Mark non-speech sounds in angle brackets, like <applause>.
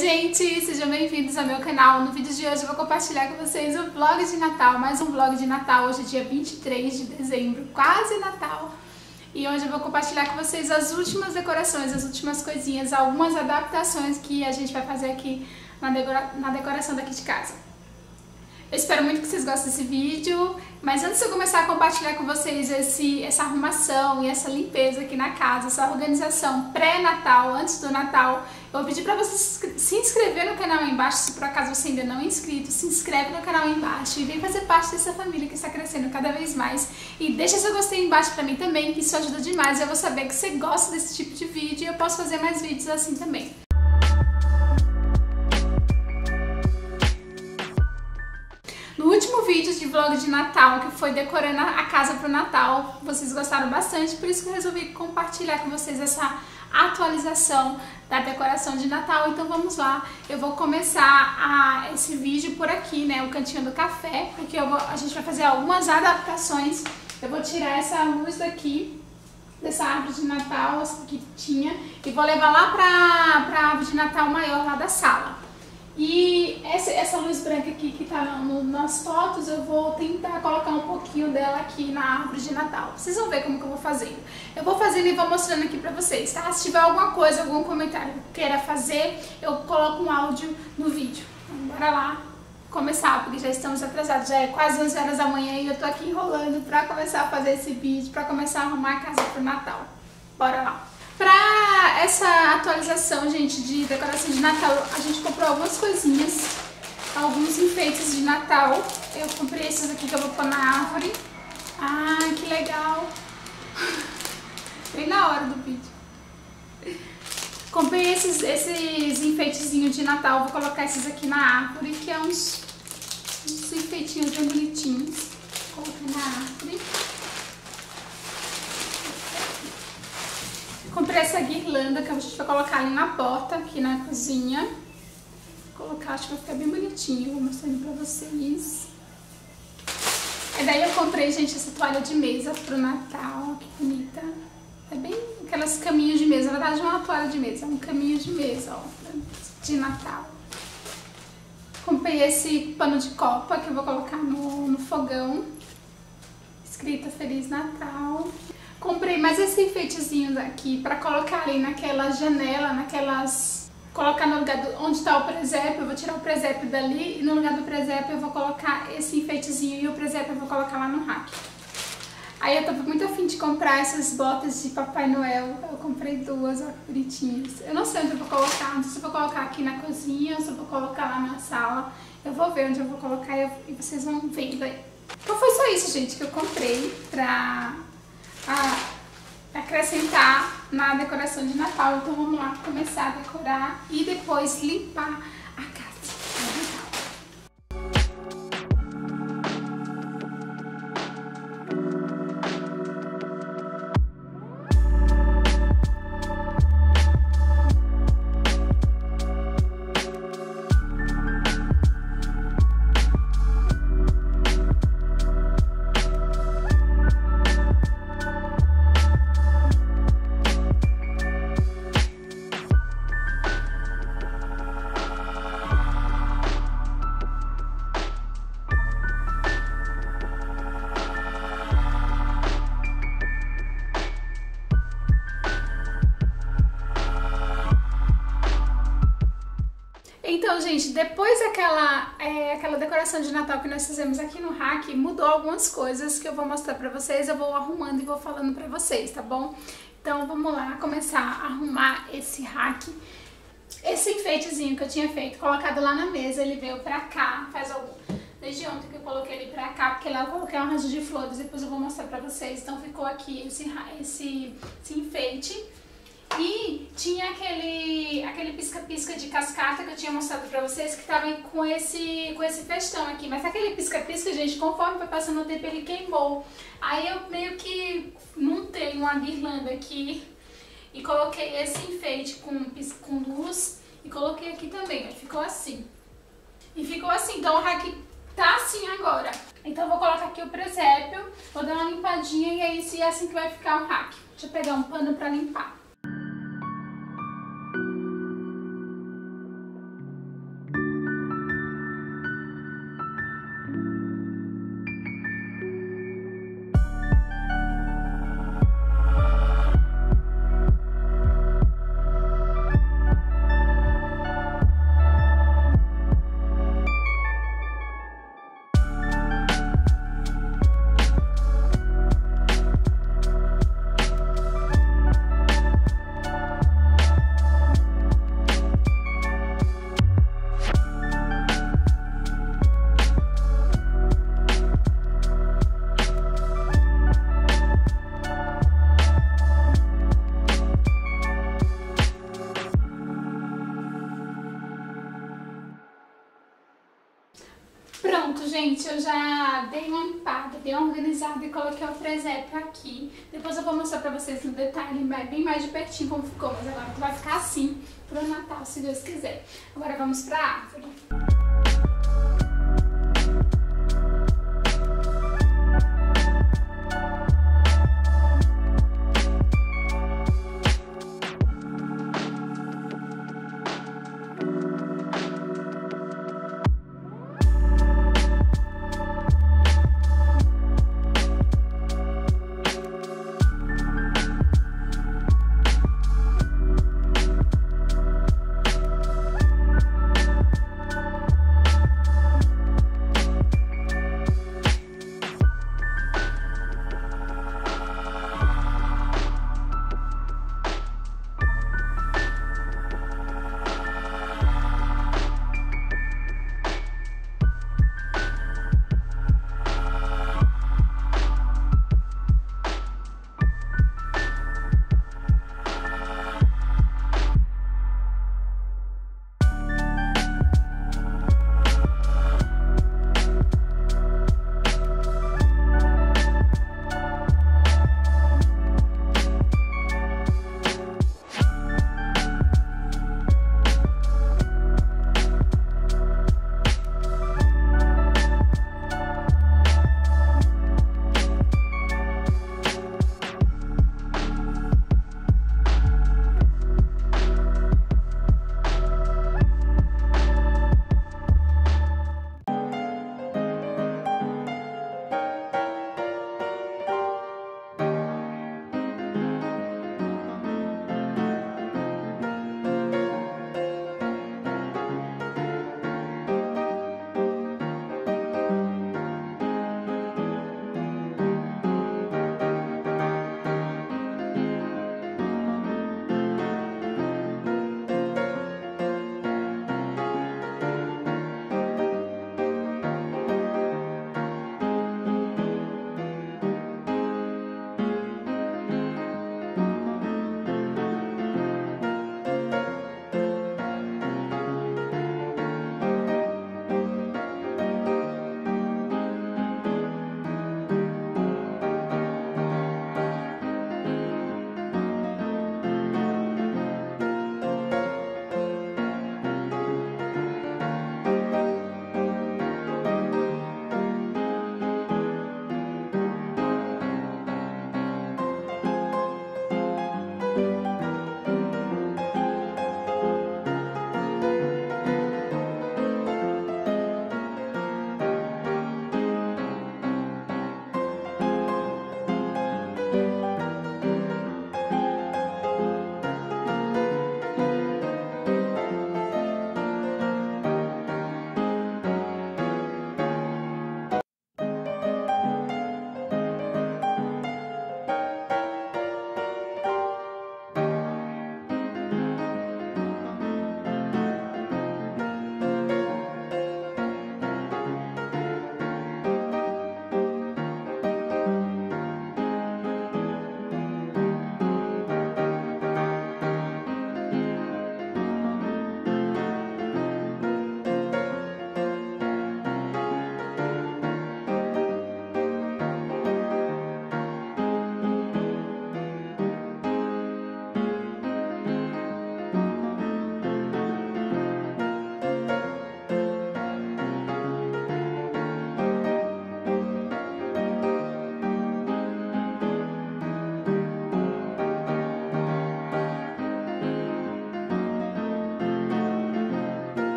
gente, sejam bem-vindos ao meu canal. No vídeo de hoje eu vou compartilhar com vocês o vlog de Natal, mais um vlog de Natal. Hoje é dia 23 de dezembro, quase Natal. E hoje eu vou compartilhar com vocês as últimas decorações, as últimas coisinhas, algumas adaptações que a gente vai fazer aqui na, decora na decoração daqui de casa. Eu espero muito que vocês gostem desse vídeo, mas antes de eu começar a compartilhar com vocês esse, essa arrumação e essa limpeza aqui na casa, essa organização pré-natal, antes do Natal, eu vou pedir para você se inscrever no canal aí embaixo, se por acaso você ainda não é inscrito, se inscreve no canal aí embaixo e vem fazer parte dessa família que está crescendo cada vez mais. E deixa seu gostei aí embaixo para mim também, que isso ajuda demais, eu vou saber que você gosta desse tipo de vídeo e eu posso fazer mais vídeos assim também. No último vídeo de vlog de Natal, que foi decorando a casa para o Natal, vocês gostaram bastante, por isso que eu resolvi compartilhar com vocês essa atualização da decoração de Natal. Então vamos lá, eu vou começar a, esse vídeo por aqui, né, o cantinho do café, porque vou, a gente vai fazer algumas adaptações. Eu vou tirar essa luz daqui, dessa árvore de Natal, essa que tinha, e vou levar lá para a árvore de Natal maior lá da sala. E essa, essa luz branca aqui que tá no, nas fotos, eu vou tentar colocar um pouquinho dela aqui na árvore de Natal. Vocês vão ver como que eu vou fazendo. Eu vou fazendo e vou mostrando aqui pra vocês, tá? Se tiver alguma coisa, algum comentário que queira fazer, eu coloco um áudio no vídeo. Então, bora lá começar, porque já estamos atrasados. Já é quase 11 horas da manhã e eu tô aqui enrolando pra começar a fazer esse vídeo, pra começar a arrumar a casa pro Natal. Bora lá! Pra essa atualização, gente, de decoração de Natal, a gente comprou algumas coisinhas, alguns enfeites de Natal. Eu comprei esses aqui que eu vou pôr na árvore. Ah, que legal! <laughs> Bem na hora do vídeo. Comprei esses, esses enfeitezinhos de Natal, vou colocar esses aqui na árvore, que é uns, uns enfeitinhos bem bonitinhos. Coloquei na árvore. Comprei essa guirlanda que a gente vai colocar ali na porta, aqui na cozinha. Vou colocar, acho que vai ficar bem bonitinho. Vou mostrando pra vocês. E daí eu comprei, gente, essa toalha de mesa pro Natal. Que bonita. É bem aquelas caminhos de mesa. Na verdade, não é uma toalha de mesa, é um caminho de mesa, ó. De Natal. Comprei esse pano de copa que eu vou colocar no, no fogão. Escrita Feliz Natal. Comprei mais esse enfeitezinho daqui pra colocar ali naquela janela, naquelas... Colocar no lugar do, onde tá o presépio, eu vou tirar o presépio dali e no lugar do presépio eu vou colocar esse enfeitezinho e o presépio eu vou colocar lá no rack. Aí eu tô muito afim de comprar essas botas de Papai Noel, eu comprei duas, ó, bonitinhas. Eu não sei onde eu vou colocar, não sei se eu vou colocar aqui na cozinha ou se eu vou colocar lá na sala. Eu vou ver onde eu vou colocar e vocês vão vendo aí. Então foi só isso, gente, que eu comprei pra a acrescentar na decoração de Natal. Então vamos lá começar a decorar e depois limpar gente, depois daquela é, aquela decoração de Natal que nós fizemos aqui no rack, mudou algumas coisas que eu vou mostrar pra vocês, eu vou arrumando e vou falando pra vocês, tá bom? Então, vamos lá começar a arrumar esse rack. Esse enfeitezinho que eu tinha feito, colocado lá na mesa, ele veio pra cá, faz algum... Desde ontem que eu coloquei ele pra cá, porque lá eu coloquei um arranjo de flores, depois eu vou mostrar pra vocês. Então ficou aqui esse, esse, esse enfeite. E tinha aquele aquele pisca-pisca de cascata que eu tinha mostrado pra vocês que tava com esse, com esse festão aqui. Mas aquele pisca-pisca, gente, conforme foi passando o tempo, ele queimou. Aí eu meio que montei uma guirlanda aqui e coloquei esse enfeite com, com luz e coloquei aqui também. Aí ficou assim. E ficou assim. Então o rack tá assim agora. Então eu vou colocar aqui o presépio, vou dar uma limpadinha e aí é assim que vai ficar o rack. Deixa eu pegar um pano pra limpar. Pronto, gente, eu já dei uma limpada, dei uma organizada e coloquei o presépio aqui. Depois eu vou mostrar pra vocês no detalhe, bem mais de pertinho como ficou, mas agora vai ficar assim pro Natal, se Deus quiser. Agora vamos pra árvore.